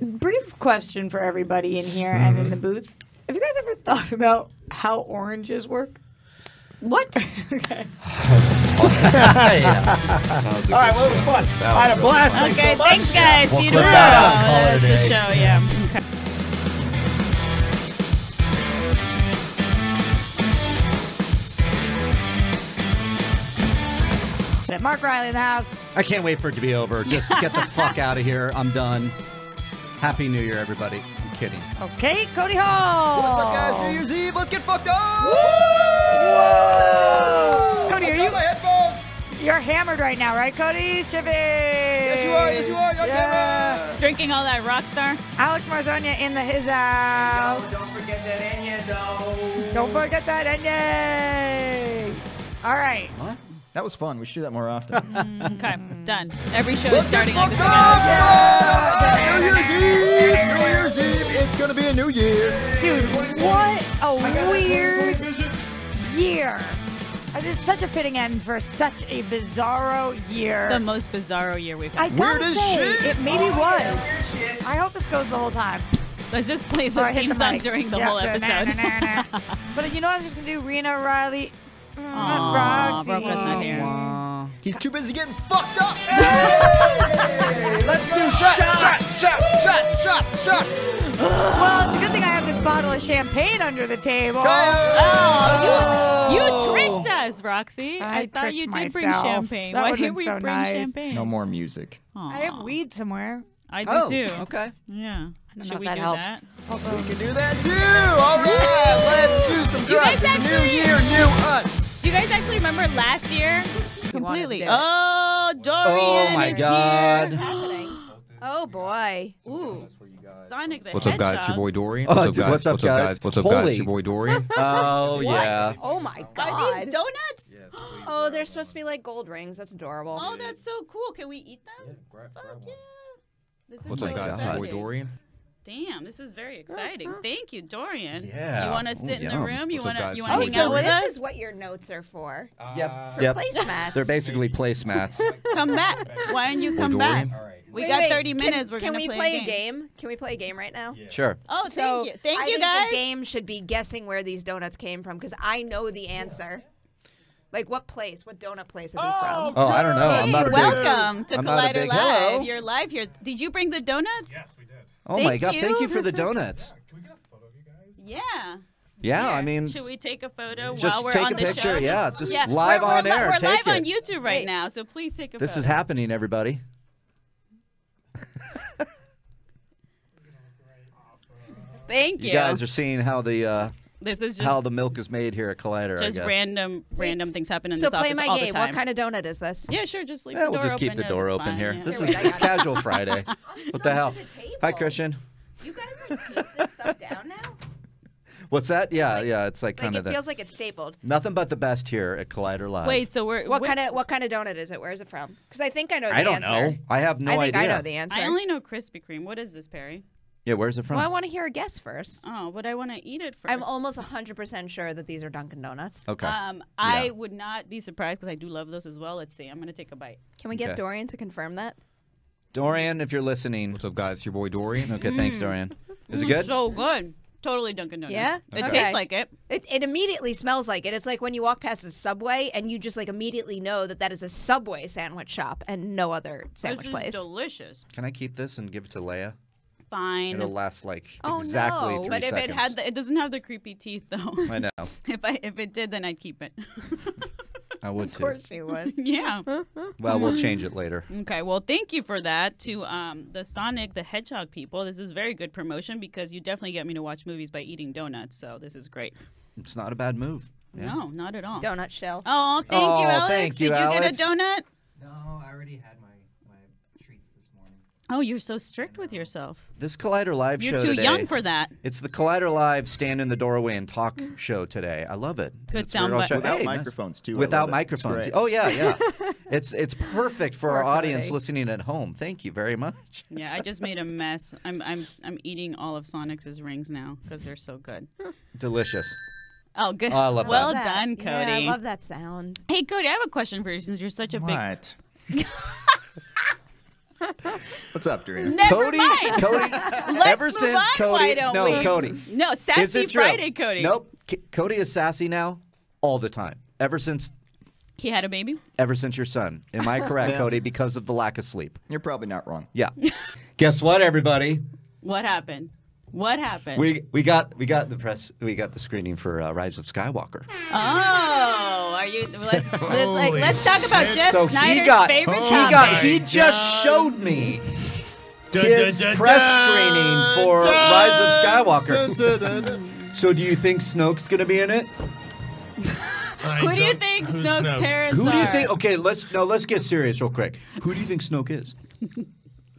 brief question for everybody in here and in the mm-hmm. booth. Have you guys ever thought about how oranges work? What? okay. All right, well, it was fun. I had a blast. Thanks Okay, so much. thanks, guys. We'll See you tomorrow. that out and call it a That's the day. show, yeah. Okay. Mark Reilly in the house. I can't wait for it to be over. Just get the fuck out of here. I'm done. Happy New Year, everybody. I'm kidding. Okay, Cody Hall. What's up, guys? New Year's Eve. Let's get fucked up. Cody, are Got you? my headphones. You're hammered right now, right, Cody? Shippy. Yes, you are. Yes, you are. You're Yeah. camera. Drinking all that Rockstar. Alex Marzoña in the his house. Don't forget that Enya, though. Don't forget that ending. All right. That was fun. We should do that more often. Mm, okay, mm. done. Every show is Let's get starting like fucked this. up. again. New Year's Eve. New Year's Eve. It's gonna be a new year. Dude, what a weird year. It is such a fitting end for such a bizarro year. The most bizarro year we've I had. gotta Weird as shit. it maybe oh, was. I hope this goes the whole time. Let's just play the Or hit theme the song mic. during the Yeah, whole the na- episode. na- na- na. but you know what I'm just gonna do? Rena Riley. Mm, Aw, Roxy. Rocha's not here. He's too busy getting fucked up. Let's do Shot, shots. shot, shot, shot, shot, shot. Well, it's a good thing I have this bottle of champagne under the table. Oh, you, you tricked us, Roxy. I I, thought you tricked did bring champagne. That Why would've didn't we so bring nice. champagne? No more music. I have weed somewhere. I do Oh, too. okay. Yeah. Should we that do helps. that? We can do that too. All right, let's do some You drugs. guys new year, new us. Do you guys actually remember last year? Completely. do it. Oh, Dorian Oh my is God. here. Oh boy. Ooh, Sonic the What's up, guys? It's your Hedgehog. boy Dorian. Oh, What's up, dude, guys? what's up, guys? What's up, guys? It's your boy Dorian. Oh yeah. Oh my god. Are god. these donuts? oh, they're supposed to be like gold rings. That's adorable. Oh, that's so cool. Can we eat them? Fuck yeah. This is What's so up, guys? It's your boy exciting. Dorian. Damn, this is very exciting. Uh-huh. Thank you, Dorian. Yeah. You want to Ooh, sit in the yum. room? You What's up, want to guys? you Oh, want Oh, to hang so out with this us? is what your notes are for. Yep. For Yep. Placemats. They're basically placemats. Come back. Why don't you come back? Dorian. We Wait, got wait, 30 can- minutes. We're can gonna we play, play a game. Can we play a game right now? Sure. Oh, thank So you. Thank I you, think guys. The game should be guessing where these donuts came from because I know the answer. Like what place? What donut place are these from? Oh, I don't know. I'm Hey, not a big. welcome to I'm Collider big- Live. hello. You're live here. Did you bring the donuts? Yes, we did. Oh my Thank god! Thank you. you for the donuts. Yeah. Can we get a photo of you guys? Yeah, Here. I mean, should we take a photo just while we're take on a the picture, show? yeah, just yeah. live we're, on we're, li- air, We're take live on. YouTube right Wait. now, so please take a this photo. is happening, everybody. Thank you. You guys are seeing how the uh, this is just how the milk is made here at Collider. I just guess. random random things happen in So this play office my all game. the time. What kind of donut is this? Yeah, sure. Just leave Yeah, the we'll door just keep open. the door open fine, here. yeah. This is it's casual Friday. What the hell? Hi, Christian. You guys like keep this stuff down now? What's that? Yeah, like- yeah. It's like Like kind it of the feels like it's stapled. nothing but the best here at Collider Live. Wait, so we're What we're- kind of what kind of donut is it? Where is it from? Because I think I know the I don't answer. know. I have no I think idea. I know the answer. I only know Krispy Kreme. What is this, Perri? Yeah, where's it from? well, I want to hear a guess first. Oh, but I want to eat it first. I'm almost 100% sure that these are Dunkin' Donuts. okay. Um, I would not be surprised because I do love those as well. Let's see. I'm gonna take a bite. Can we get Okay. Dorian to confirm that? Dorian, if you're listening. What's up, guys? It's your boy Dorian. Okay, thanks, Dorian. Is it Mm, good? So good. Totally Dunkin' Donuts. Yeah? It Okay. tastes like it. It, it immediately smells like it. It's like when you walk past a Subway and you just like immediately know that that is a Subway sandwich shop and no other sandwich this is place. delicious. Can I keep this and give it to Leia? Fine. It'll last like Oh, exactly no. three but if it had, the, it doesn't have the creepy teeth though. I know. if I if it did, then I'd keep it. I would of too. Of course you would. yeah. Well, we'll change it later. Okay. Well, thank you for that to um, the Sonic the Hedgehog people. This is very good promotion because you definitely get me to watch movies by eating donuts. So this is great. It's not a bad move. Yeah. No, not at all. Donut shell. Oh, thank Oh, you, Alex. thank you, Did you Alex. get a donut? Oh, you're so strict with yourself. This Collider Live You're show too today. young for that. It's the Collider Live stand in the doorway and talk show today. I love it. Good It's sound I'll bite. check- Without Hey, microphones, too. Without love it. It's microphones. Oh yeah, yeah. it's it's perfect for our audience Cody. listening at home. Thank you very much. Yeah, I just made a mess. I'm I'm I'm eating all of Sonic's rings now because they're so good. Delicious. Oh, good. Oh, I love well That- done, Yeah, Cody. I love that sound. Hey, Cody, I have a question for you since you're such a big. What? What's up, Doreen? Never Cody, mind. Cody, Let's ever move since on, Cody, why don't no, we? Cody, No, is sassy it true? Friday, Cody. Nope, C- Cody is sassy now, all the time. Ever since, He had a baby. ever since your son. Am I correct, Cody? Because of the lack of sleep. You're probably not wrong. Yeah. Guess what, everybody? What happened? What happened? We we got we got the press we got the screening for uh, Rise of Skywalker. Oh, are you? Let's, let's like let's talk about shit. Jeff so Sneider's he got favorite Oh he got he just showed me Dun, his dun, dun, press screening for Rise of Skywalker. So do you think Snoke's gonna be in it? Who do you think who's Snoke's Snoke? parents Who do you think? Okay, let's no, let's get serious real quick. Who do you think Snoke is?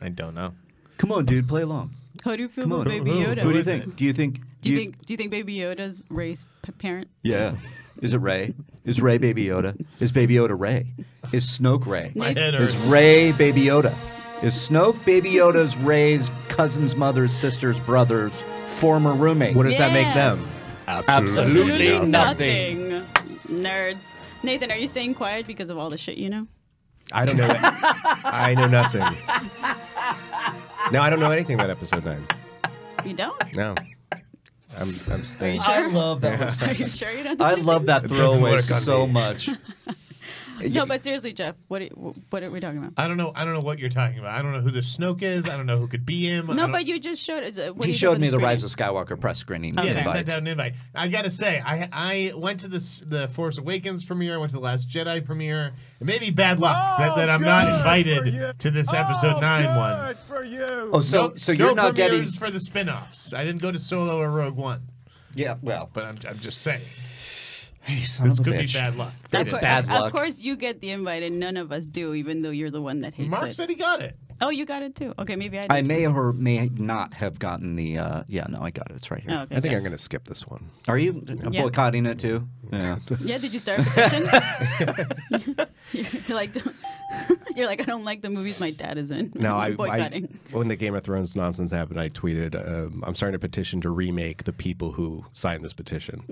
I don't know. Come on, dude, play along. How do you feel about on. Baby Yoda? Who do you think? Do you think? Do you think? Do you think Baby Yoda's race p- parent? Yeah. Is it Ray? Is Ray Baby Yoda? Is Baby Yoda Ray? Is Snoke Ray? My head Is hurts. Ray Baby Yoda? Is Snoke Baby Yoda's Ray's cousin's mother's sister's brother's former roommate? What does that make them? Yes. Absolutely Absolutely nothing. nothing. Nerds. Nathan, are you staying quiet because of all the shit you know? I don't know. It. I know nothing. No, I don't know anything about episode nine. You don't? No, I'm I'm Are you staying. sure? I love that. Are you sure you don't? I love that throwaway so much. No, but seriously, Jeff, what are- what are we talking about? I don't know. I don't know what you're talking about. I don't know who the Snoke is. I don't know who could be him. No, but you just showed. uh, What He you showed me of the? Rise of Skywalker press screening. Okay. Yeah, they invite. sent out an invite. I gotta say, I I went to this the Force Awakens premiere, I went to the Last Jedi premiere. It may be bad luck that, that I'm not invited to this episode nine one. Oh, so No- so you're no not getting? premieres for the spin-offs. I didn't go to Solo or Rogue One, Yeah, well, but I'm, I'm just saying hey, son this of a could bitch. be bad luck. That's It's what, bad of course, you get the invite, and none of us do, even though you're the one that hates Mark it. said he got it. oh, you got it too. Okay, maybe I. Did I too. may or may not have gotten the. Uh, yeah, no, I got it. It's right here. Oh, okay, I think okay. I'm gonna skip this one. Are you Yeah. boycotting it too? Yeah. Yeah, did you start a petition? you're like, don't, you're like, I don't like the movies my dad is in. No, I, I boycotting. when the Game of Thrones nonsense happened, I tweeted, um, "I'm starting a petition to remake the people who signed this petition."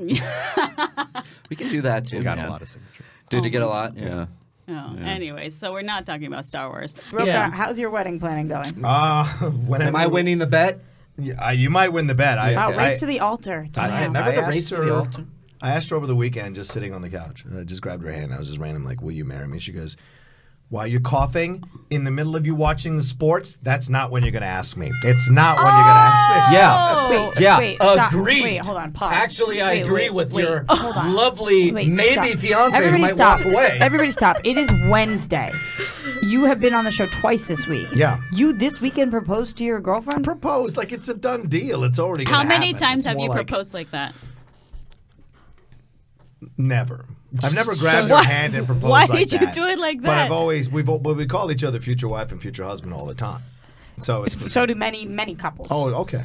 We can do that too. We got yeah. a lot of signatures. Did you get a lot? Yeah. Oh, anyway, so we're not talking about Star Wars. Rocha, Yeah. how's your wedding planning going? Uh, whenever Am I winning the bet? Yeah, uh, you might win the bet. I, Uh, I, race to the altar. I, tomorrow. Remember I the asked race to the her- altar? I asked her over the weekend, just sitting on the couch. I just grabbed her hand. I was just random, like, "Will you marry me?" She goes, "While you're coughing in the middle of you watching the sports, that's not when you're gonna ask me. It's not when you're gonna ask me." Oh, yeah. Wait, yeah. wait, stop. Agreed. Wait, hold on, pause. Actually, I agree wait, with wait. your lovely Wait, maybe stop. fiance Everybody might stop. walk away. Everybody stop. It is Wednesday. You have been on the show twice this week. Yeah. You this weekend proposed to your girlfriend? Proposed like it's a done deal. It's already. How many happen. times It's have you like proposed like that? Never. I've never grabbed Why- her hand and proposed why like did you that. do it like that? But I've always we've al- but we call each other future wife and future husband all the time. So it's the so do many, many couples. Oh, okay.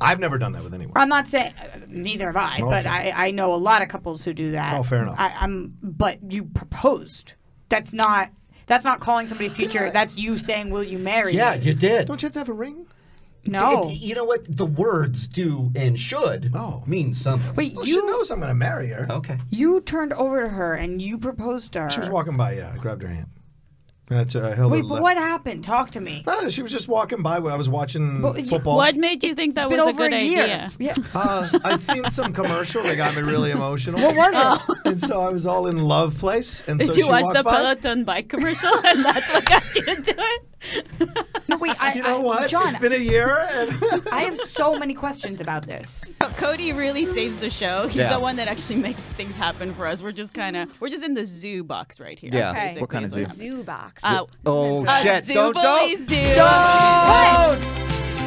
I've never done that with anyone. I'm not saying uh, neither have I, but I, I know a lot of couples who do that. Oh, fair enough. I, I'm, but you proposed. That's not. That's not calling somebody future. That's you saying, "Will you marry Yeah, me?" you did. Don't you have to have a ring? No. It- you know what? The words do and should Oh. mean something. Wait, Well, she you knows I'm going to marry her. Okay. you turned over to her and you proposed to her. She was walking by. Yeah, I grabbed her hand. And I, t- I held Wait, but left- what happened? Talk to me. No, she was just walking by when I was watching But football. What made you think that It's been was a good a year. idea? Yeah. Uh, I'd seen some commercial that got me really emotional. What was it? And so I was all in love place. And Did so you she watch walked the by. Peloton bike commercial and that's what got you into it? No, wait. I, You know I, what? John? it's been a year. And I have so many questions about this. But Cody really saves the show. He's Yeah. the one that actually makes things happen for us. We're just kind of we're just in the zoo box right here. Yeah. Okay. What kind of zoo? Zoo box. Uh, Oh a shit! Don't Zoobilee don't. Zoo.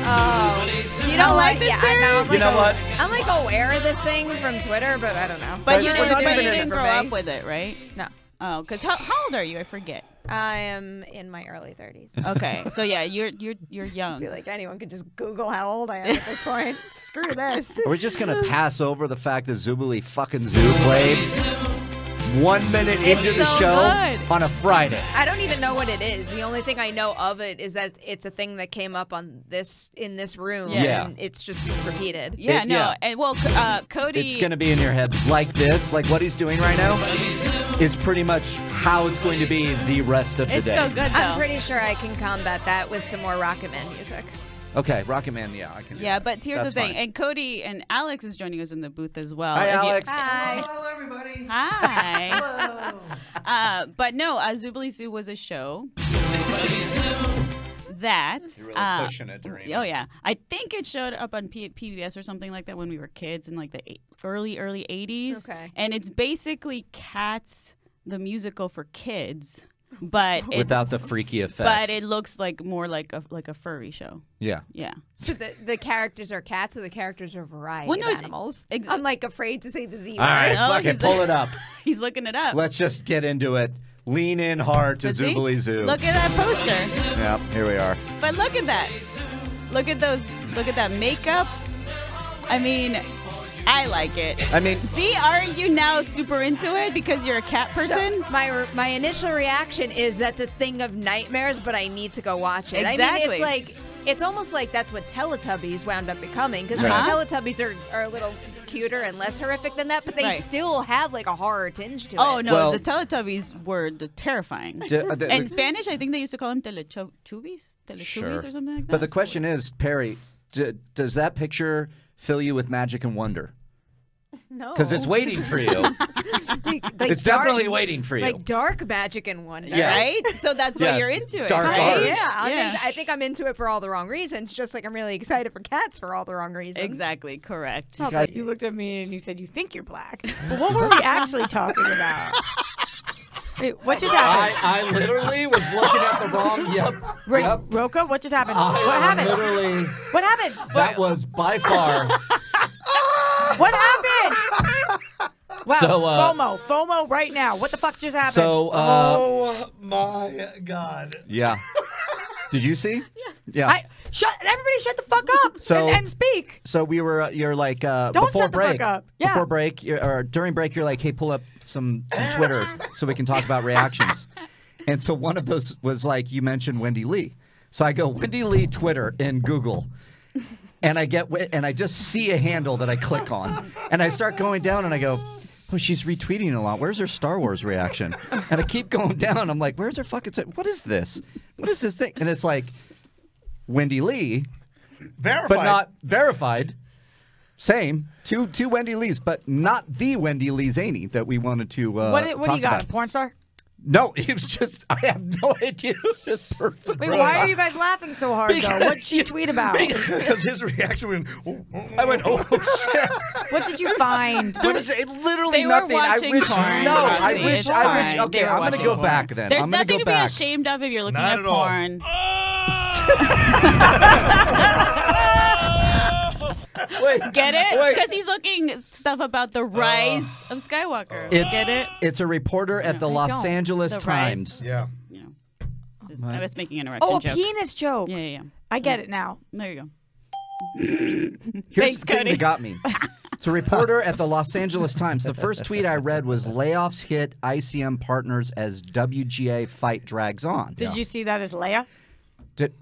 Oh, You don't like this, yeah, Carrie? no, I'm You like know what? I'm like aware of this thing from Twitter, but I don't know. But Guys, you we're didn't, not but even you didn't grow up with it, right? No, Oh, because how, how old are you? I forget. I am in my early 30s. Okay, so yeah, you're you're you're young. I feel like anyone could just Google how old I am at this point. Screw this. We're just gonna pass over the fact that Zoobilee fucking Zoo played one minute into the so show good. on a Friday. I don't even know what it is. The only thing I know of it is that it's a thing that came up on this in this room. Yes. and it's just repeated. Yeah, It- no, yeah. and well, uh, Cody. It's gonna be in your head like this, like what he's doing right now. is pretty much how it's going to be the rest of the It's day. so good. I'm pretty sure I can combat that with some more Rocket Man music. Okay, Rocket Man, yeah, I can. Yeah, that. but here's That's the thing, fine. and Cody and Alex is joining us in the booth as well. Hi, If you- Alex. Hi. Hello, everybody. Hi. uh, but no, uh, Zoobilee Zoo was a show that. You're really uh, pushing it, Doreen. Oh yeah, I think it showed up on P- PBS or something like that when we were kids in like the eight, early early 80s. Okay. And it's basically Cats the musical for kids, but it, Without the freaky effects. but it looks like more like a like a furry show. yeah. Yeah. So the, the characters are cats or the characters are a variety Well, no, of animals? ex- I'm like afraid to say the Z All right, word. Oh, fuck it, pull like- it up. He's looking it up. Let's just get into it. Lean in hard to But see? Zoobilee Zoo. Look at that poster. Yeah, here we are. But look at that. Look at those. Look at that makeup. I mean, I like it. I mean, See, aren't you now super into it because you're a cat person? So my my initial reaction is that's a thing of nightmares, but I need to go watch it. Exactly. I mean, it's like it's almost like that's what Teletubbies wound up becoming because Uh-huh. Teletubbies are, are a little cuter and less horrific than that, but they Right. still have like a horror tinge to Oh it. no, Well- the Teletubbies were the terrifying. d- uh, d- In Spanish, I think they used to call them telechubis, telechubis Sure. or something like that. but the question is, Perri, d- does that picture fill you with magic and wonder? no, Because it's waiting for you. like, like it's dark- definitely waiting for you. like dark magic and wonder. Yeah. right? So that's why you're into it, dark right? arts. Yeah, I'm Yeah. in- I think I'm into it for all the wrong reasons. Just like I'm really excited for cats for all the wrong reasons. Exactly, correct. Felt like you looked at me and you said you think you're black. But what were we actually talking about? Wait, what just happened? I, I literally was looking at the wrong. Yep. Wait, yep. Rocha, what just happened? I what happened? Literally, What happened? that was by far. What happened? Wow, So, uh, FOMO, FOMO right now. What the fuck just happened? So, uh, Oh my God. yeah. Did you see? Yeah. I shut. Everybody, shut the fuck up So- and, and speak. So we were, uh, you're like, uh, Don't before shut the fuck break, up. Yeah. before break, you're, or during break, you're like, hey, pull up some, some Twitter so we can talk about reactions. and so one of those was like, you mentioned Wendy Lee. So I go, Wendy Lee Twitter in Google. And I get, and I just see a handle that I click on. And I start going down and I go, oh, she's retweeting a lot. Where's her Star Wars reaction? And I keep going down. I'm like, where's her fucking, what is this? What is this thing? And it's like, Wendy Lee, Verified. but not verified. Same, two two Wendy Lees, but not the Wendy Lee Szany that we wanted to. Uh, what what do you got? about. Porn star? No, it was just I have no idea who this person. Wait, was. why are you guys laughing so hard though? What'd she tweet about? because his reaction went. "Oh, oh, I went, oh shit! What did you find? There was literally They were nothing. I wish. porn, no, I wish. It's I wish. fine. Okay, I'm gonna go porn. back then. There's I'm gonna nothing go to back. be ashamed of if you're looking Not at at all. porn. Wait, Get it? Because he's looking stuff about the oh. rise of Skywalker. Oh. It's Get it? It's a reporter at the I Los don't. Angeles The rise. Times. Yeah. You know, just- I was making an erection Oh, a joke. penis joke. Yeah, yeah, yeah. I get it now. There you go. Here's Thanks, the thing Cody. that got me. It's a reporter at the Los Angeles Times. The first tweet I read was layoffs hit ICM partners as WGA fight drags on. Did you see that as Leia? Did,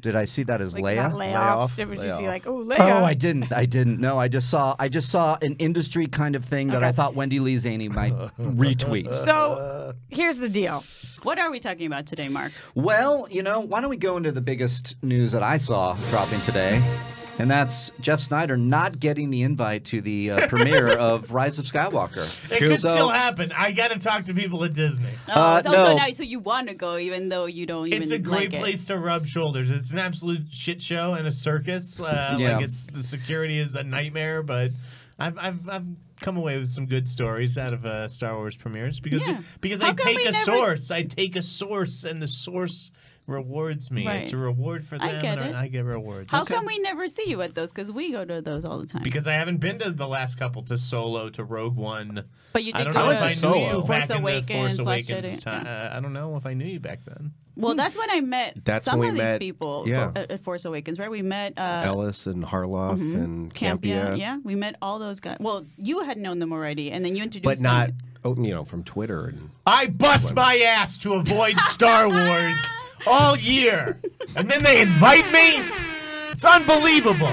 did I see that as Like Leia? not layoffs. Layoff. Did you see like oh Leia? Oh, I didn't. I didn't. No, I just saw. I just saw an industry kind of thing that I thought Wendy Lee Szany might retweet. So here's the deal. What are we talking about today, Mark? Well, you know, why don't we go into the biggest news that I saw dropping today? And that's Jeff Sneider not getting the invite to the uh, premiere of Rise of Skywalker. It could So- still happen. I got to talk to people at Disney. Oh, Uh, it's also no. now, so you want to go even though you don't even It's a great like it. place to rub shoulders. It's an absolute shit show and a circus. Uh, Yeah. Like it's the security is a nightmare, but I've I've I've come away with some good stories out of uh, Star Wars premieres because Yeah. because How I take a source. I take a source, and the source rewards me. Right. It's a reward for them, I get and it. I get rewards. How come we never see you at those? Because we go to those all the time. Because I haven't been to the last couple to Solo to Rogue One. but you I did don't go know went if to I Solo. knew you Force back in the Awakens, Force Last Awakens Jedi, time. Uh, I don't know if I knew you back then. Well, that's when I met That's some when of we these met- people yeah. for, at, at Force Awakens, right? We met uh, Ellis and Harloff and Campea. Campea. Yeah, we met all those guys. Well, you had known them already, and then you introduced But not, them. oh, you know, from Twitter and I bust my ass to avoid Star Wars all year, and then they invite me. It's unbelievable.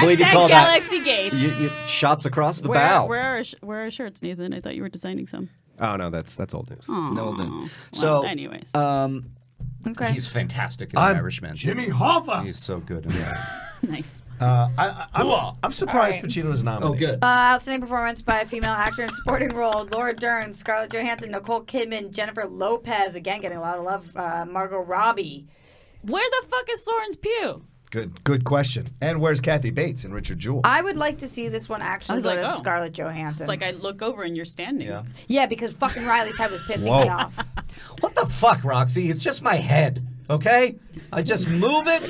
believe you Hashtag call that- Galaxy Gate. You, you, shots across the where, bow. where are our sh- where are shirts, Nathan? I thought you were designing some. Oh no, that's that's old news. Aw. No, no. Well, So, anyways, um, Okay. he's fantastic in I'm Irishman. Jimmy Hoffa. He's so good in that. nice. Uh, I, I, I'm, I'm surprised All right. Pacino was nominated. Oh, good. Uh, outstanding performance by a female actor in supporting role: Laura Dern, Scarlett Johansson, Nicole Kidman, Jennifer Lopez. Again, getting a lot of love. Uh, Margot Robbie. Where the fuck is Florence Pugh? Good, good question. And where's Kathy Bates and Richard Jewell? I would like to see this one actually was go like, to oh. Scarlett Johansson. It's like I look over and you're standing. Yeah. yeah, because fucking Reilly's head was pissing Whoa. me off. What the fuck, Roxy? It's just my head, okay? I just move it.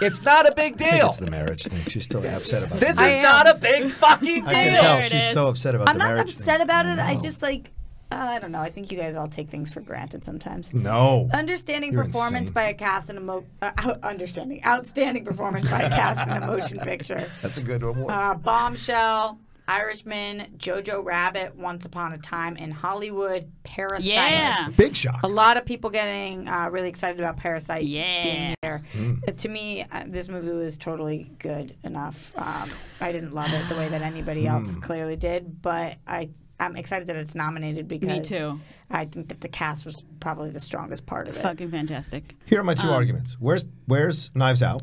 It's not a big I think deal. it's the marriage thing. She's still upset about This the is not a big fucking deal. I can tell she's so upset about I'm the not marriage upset thing. about it. I No. just like. Uh, I don't know. I think you guys all take things for granted sometimes. No. Understanding You're performance insane. by a cast in a mo- uh, out- understanding outstanding performance by a cast in a motion picture. That's a good one. Uh, Bombshell, Irishman, Jojo Rabbit, Once Upon a Time in Hollywood, Parasite. Yeah. Big shock. A lot of people getting uh, really excited about Parasite Yeah. being here. Mm. Uh, to me, uh, this movie was totally good enough. Um, I didn't love it the way that anybody else Mm. clearly did, but I. I'm excited that it's nominated because Me too. I think that the cast was probably the strongest part of it. Fucking fantastic. Here are my two arguments. Where's Where's Knives Out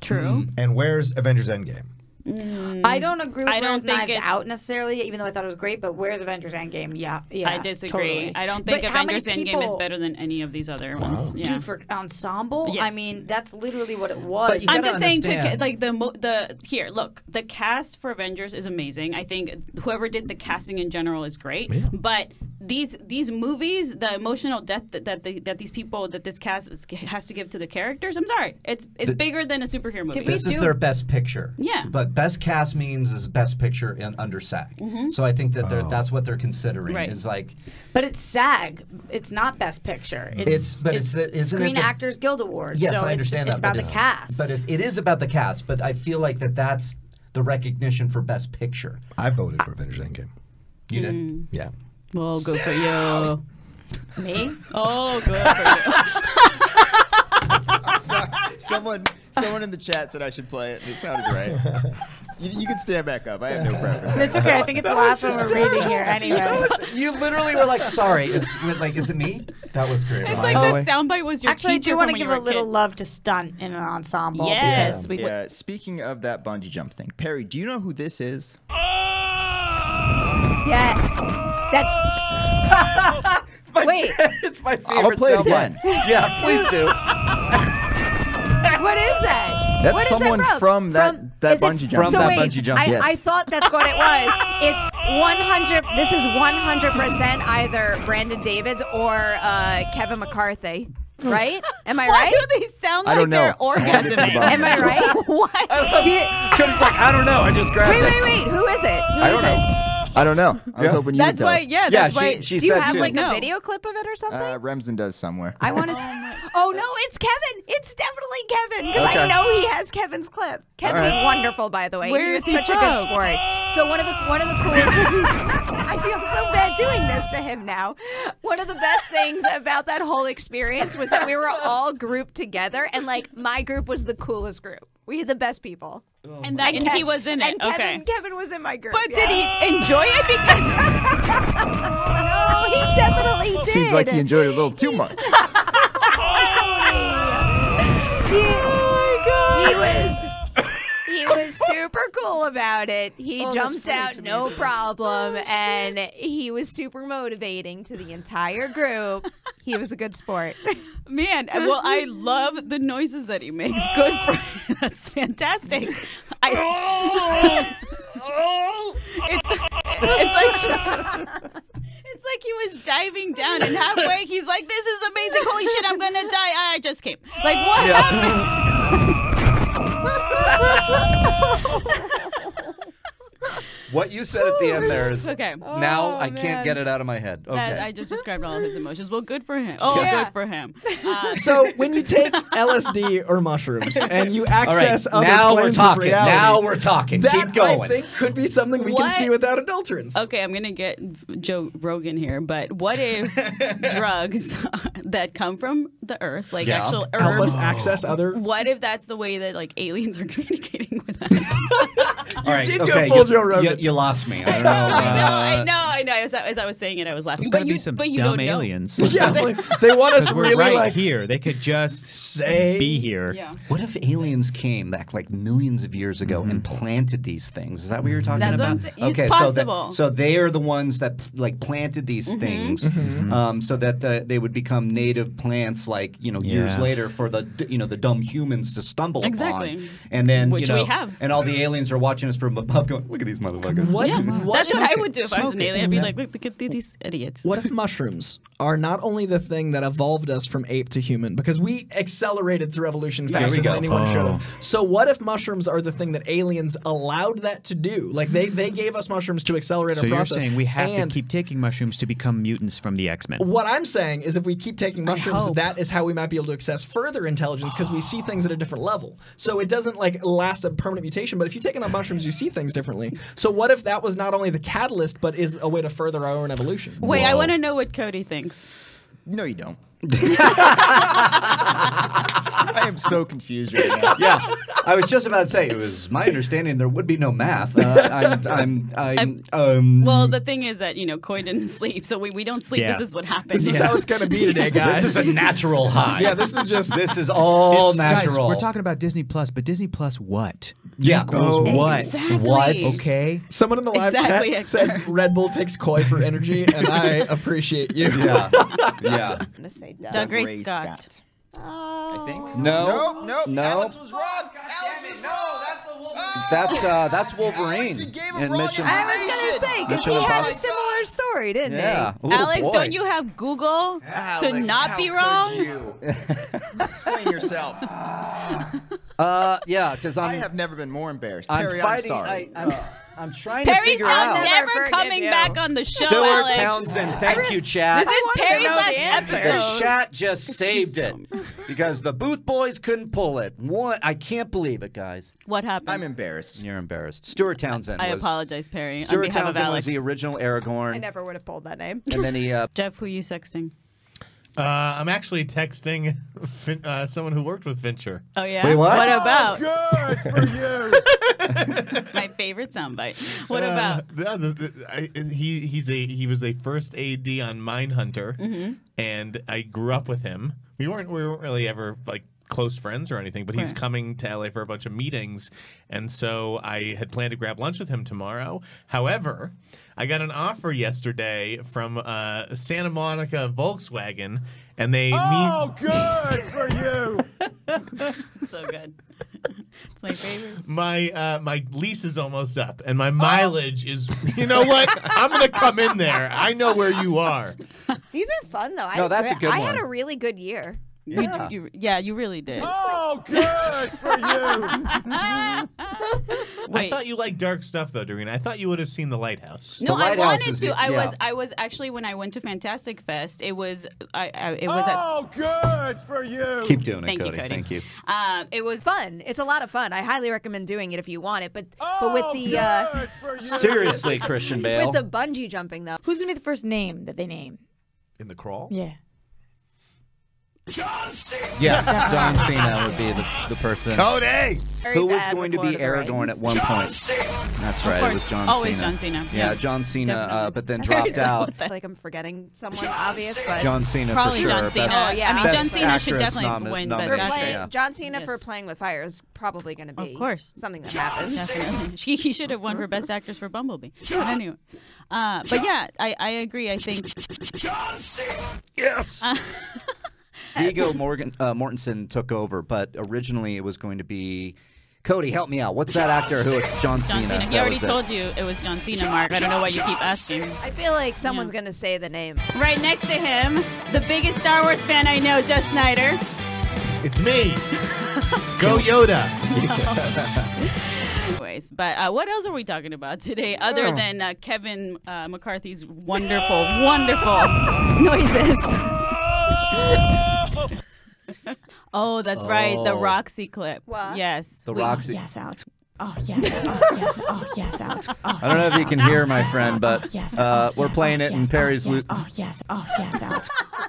True. and where's Avengers Endgame? Mm. I don't agree with I don't Where's think Knives it's- Out necessarily, even though I thought it was great. But where's Avengers Endgame? Yeah, yeah. I disagree. totally. I don't think But how many Avengers Endgame is better than any of these other ones. Yeah. Dude, for ensemble, I mean, that's literally what it was. I'm gotta just saying to like the the here look the cast for Avengers is amazing. I think whoever did the casting in general is great. But these these movies, the emotional depth that that, the, that these people that this cast is, has to give to the characters, I'm sorry, it's it's bigger than a superhero movie. This is do- their best picture. Yeah. But best cast means is best picture in under SAG. So I think that they're, that's what they're considering. Right. Is like but it's SAG. It's not Best Picture. It's, It's- but it's the- isn't it Screen the- Actors Guild Awards. yes, so I understand it's, that. It's but about the cast. But it's, it is about the cast. But I feel like that that's the recognition for best picture. I voted for Avengers Endgame. You did. Mm. Yeah. Well, good for you. me. Oh, good for you. Someone, someone in the chat said I should play it. and It sounded great. You, you can stand back up. I have no preference. It's okay. I think it's the last one we're reading here anyway. You literally were like, "Sorry, is like is it me?" That was great. It's Ryan. like Oh, the wait. soundbite was your Actually, I do want to give a little kid. love to stunt in an ensemble Yes. because we. Yeah. Speaking of that bungee jump thing, Perri, do you know who this is? Yeah, that's. Wait, it's my I'll favorite play it soundbite. again. Yeah, please do. what is that? That's What is someone that from that- that is it bungee jump. So From that wait, bungee jump, I, yes. I thought that's what it was. It's 100. This is 100 percent either Brandon Davids or uh, Kevin McCarthy. Right? Am I Why right? do they sound I like don't know. they're I wanted to the orgasming? Am I right? What? Do you- like, I don't know. I just grabbed wait, it. wait, wait. Who is it? Who I is don't it? know. I don't know. I was Yeah. hoping you That's would tell why. us. Yeah, Yeah, that's she why. she Do you said have too. like No. a video clip of it or something? Uh, Remsen does somewhere. I want to. oh no, it's Kevin. It's definitely Kevin because I know he has Kevin's clip. Kevin's right. wonderful, by the way. Where he is was he such a good from? sport. So one of the one of the coolest. I feel so bad doing this to him now. One of the best things about that whole experience was that we were all grouped together, and like my group was the coolest group. We had the best people. Oh and that and Kev- he was in it. And Kevin, okay. Kevin was in my group. But yeah. did he enjoy it? Because No, he definitely did. Seems like he enjoyed it a little too much. he, he was he was super cool about it. He Oh, jumped out to me. no problem oh, and he was super motivating to the entire group. He was a good sport. man, uh, well, I love the noises that he makes. Good for. That's fantastic. I. it's it's like. It's like he was diving down, and halfway he's like, "This is amazing! Holy shit, I'm gonna die! I just came." Like, what happened? What you said at the end there is Okay. now Oh, I can't man. get it out of my head. Okay. That, I just described all of his emotions. Well, good for him. Oh, Yeah. good for him. Uh, So when you take LSD or mushrooms and you All right, access other now we're planes of talking. reality, Now we're talking. that Keep going. I think could be something we What? can see without adulterants. okay, I'm gonna get Joe Rogan here, but what if drugs that come from the Earth, like Yeah. actual Help us access other. what if that's the way that like aliens are communicating with us? All right, did go okay, full you, Joe Rogan. You, you lost me. I don't know. I uh, know, I know. As I, as I was saying it, I was laughing. There's but gotta you, be some but you dumb don't know. aliens. Yeah, like, they want us Because we're really right like here. They could just say be here. Yeah. What if aliens came back like millions of years ago and planted these things? Is that what you're talking That's what I'm about? saying. It's okay, so possible. that, so they are the ones that like planted these things, um, so that the, they would become native plants, like you know, years Yeah. later for the you know the dumb humans to stumble Exactly. upon, and then Which you we have. And all the aliens are watching us from above, going, "Look at these motherfuckers." what? Yeah, what that's what I would do if I was Smoke an it. alien. I'd be like, look, look at these idiots. What if mushrooms are not only the thing that evolved us from ape to human, because we accelerated through evolution faster we than go. anyone should Oh. have. So what if mushrooms are the thing that aliens allowed that to do? Like they, they gave us mushrooms to accelerate So our you're process. saying we have and to keep taking mushrooms to become mutants from the X Men? What I'm saying is, if we keep taking mushrooms, that is how we might be able to access further intelligence because we see things at a different level. So it doesn't like last a permanent mutation. But if you take enough mushrooms, you see things differently. So what if that was not only the catalyst, but is a way to further our own evolution? Wait, I want to know what Cody thinks. No, you don't. I am so confused right now. yeah, I was just about to say it was my understanding there would be no math. Uh, I'm, I'm, I'm, um, Well, the thing is that you know, Coy didn't sleep, so we, we don't sleep. Yeah. This is what happens. This is how it's gonna be today, guys. this is a natural high. yeah, this is just This is all It's- guys, natural. we're talking about Disney Plus, but Disney Plus what? Yeah. Equals Oh. what? Exactly. What? Okay. someone in the live Exactly, chat Hector. said Red Bull takes koi for energy, and I appreciate you. Yeah. Yeah. I'm gonna say Doug. Dougray Ray Scott. I think. No. Nope, nope. No. Alex was wrong. Alex was wrong. That's the Wolverine. That's uh, that's Wolverine. Alex, you in Mission. I was gonna say because he had a similar story, didn't Yeah. Ooh, Alex, boy. don't you have Google to not how be could wrong? you? Explain yourself. Uh, yeah, because I have never been more embarrassed. I'm Perri, fighting. I'm sorry. I, I'm, I'm trying to Perri's figure not out. never coming you. back on the show, Stuart Alex. Townsend, thank you, chat. This is wanted Perri's the last answer. The episode. chat just saved it because the Booth boys couldn't pull it. One, I can't believe it, guys. What happened? I'm embarrassed. You're embarrassed. Stuart Townsend. I was, apologize, Perri, on Stuart behalf Townsend of was the original Aragorn, I never would have pulled that name. and then he. Uh, Jeff, who you sexting? Uh, I'm actually texting fin- uh, someone who worked with Venture. Oh yeah. Wait, what? What about? Good for you. My favorite soundbite. What Uh, about? the- the- the- I- he he's a he was a first AD on Mindhunter, Mm-hmm. and I grew up with him. We weren't we weren't really ever like close friends or anything, but he's Right. coming to LA for a bunch of meetings, and so I had planned to grab lunch with him tomorrow. However, I got an offer yesterday from uh, Santa Monica Volkswagen, and they Oh, meet. good for you. So good. it's my favorite. my uh, my lease is almost up, and my mileage is. You know what? I'm gonna come in there. I know where you are. These are fun though. I No, had that's a great- good I had a really good year. You, d- you, yeah, you really did. Oh, good for you. I thought you liked dark stuff, though, Doreen. I thought you would have seen the lighthouse. No, I Lighthouse wanted is to. the- I yeah. was. I was actually when I went to Fantastic Fest. It was. I. I it was at. Oh, good for you. keep doing it, Thank you, Cody. Cody. Thank you. Um, it was. Fun. It's a lot of fun. I highly recommend doing it if you want it. But but with the uh, for you. Seriously, Christian Bale. with the bungee jumping though. Who's gonna be the first name that they name? In the crawl? Yeah. Yes, John Cena would be the, the person. Cody! Very Who was bad going with to be of the Aragorn Rings. at one point? That's right, it course. was John Cena. Always Cena. John Cena, Yeah, yeah. John Cena, uh, but then dropped out. I feel like I'm forgetting someone obvious, but John Cena Probably for sure. John Cena. Best- Oh, yeah. I mean, best John Cena should actress definitely nomi- win for Best nomination, Actor. playing yeah. John Cena for Yes. playing with fire is probably going to be Of course. something that happens. Definitely. he, he should have won for Best Actress for Bumblebee. But anyway. Uh, but yeah, I, I agree. I think John Cena. Yes. Viggo Morgan uh, Mortensen took over, but originally it was going to be Cody. Help me out. What's that actor who it's John, John Cena. He already told you it was John Cena, Mark. I don't know why you keep asking. I feel like someone's going to say the name. Right next to him, the biggest Star Wars fan I know, Jeff Sneider. It's me. Go Yoda. Anyways, but uh, what else are we talking about today other Oh. than uh, Kevin uh, McCarthy's wonderful, wonderful noises? Oh, that's right, the Oh. Roxy clip. What? Yes. The we- Roxy. Yes, Alex. Oh yes. Oh yes. Oh yes, Alex. Oh, I don't know if you can hear my friend, but oh, uh, oh, we're playing oh, it in. Perri's. Oh lo- oh yes. Oh yes, Alex.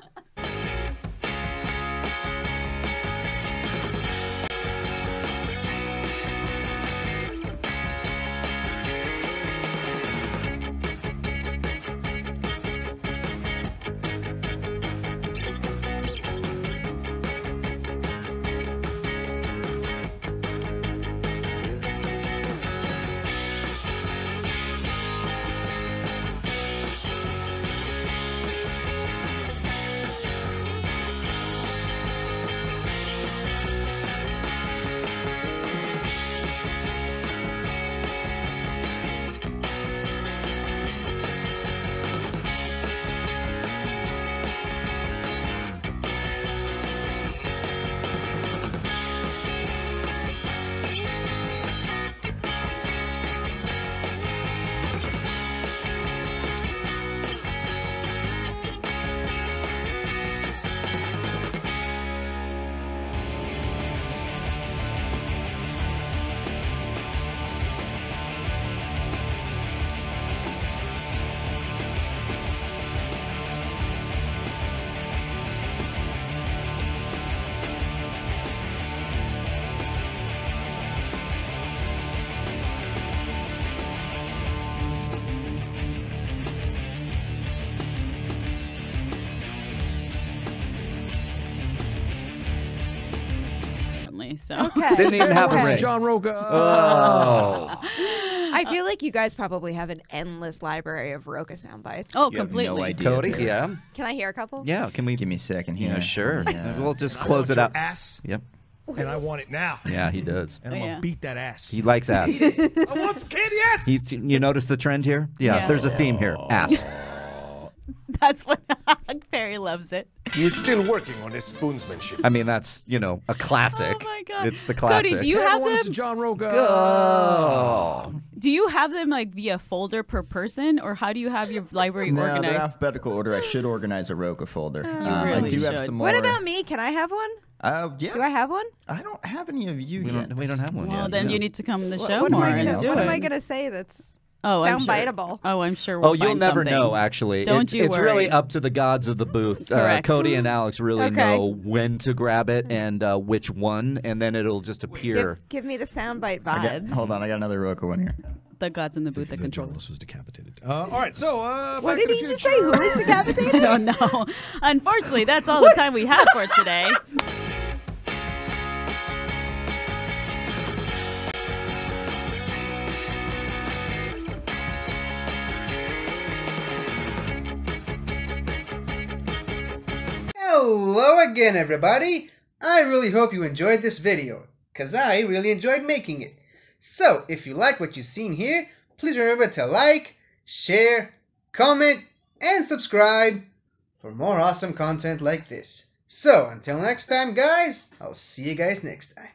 apparently. So Okay. Didn't even have a ring. John Rocha. Oh. I feel like you guys probably have an endless library of Rocha sound bites. oh, You have completely. no idea. Cody, yeah, Can I hear a couple? yeah. Can we? Give me a second here. Yeah, sure. Yeah. Uh, we'll just I close it your out. Ass, Yep. and I want it now. Yeah, he does. And I'm Oh, gonna beat that ass. He likes ass. I want some candy ass. He, you notice the trend here? Yeah, Yeah. there's a theme here. Ass. Oh. That's what Perri loves it. He's still working on his spoonsmanship. I mean, that's you know a classic. Oh my god. It's the classic. Cody, do you Hey, have everyone, this is them? John Rocha. Oh. Do you have them like via folder per person, or how do you have your library No, they're organized? alphabetical order. I should organize a Rocha folder. Um, I really do have some more. What about me? Can I have one? Uh, yeah. Do I have one? I don't have any of you We yet. don't, we don't have one Well, yet. then no. you need to come to the What- show what am more I and gonna- do What it. am I gonna say that's oh, I'm sound sure. biteable? Oh, I'm sure. We'll Oh, you'll find never something. know. Actually, Don't it's, you it's really up to the gods of the booth. Uh, Cody and Alex really Okay. know when to grab it and uh, which one, and then it'll just appear. Give, give me the soundbite I got- vibes. hold on, I got another Rocha one here. The gods in the booth that The control. journalist was decapitated. Uh, all right, so uh, What did to the he just Future. say? Who is decapitated? I don't know. Unfortunately, that's all the time we have for today. Hello again, everybody! I really hope you enjoyed this video, cause I really enjoyed making it. So, if you like what you've seen here, please remember to like, share, comment, and subscribe for more awesome content like this. So, until next time, guys, I'll see you guys next time.